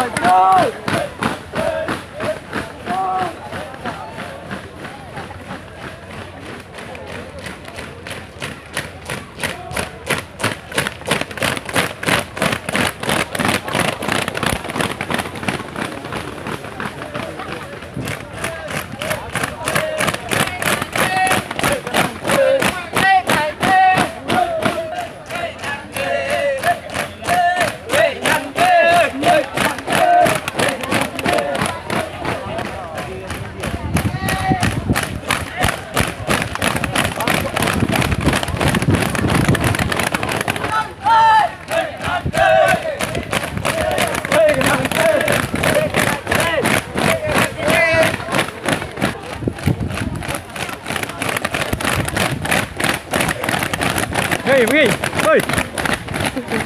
Oh, no! Hey, hey, hey!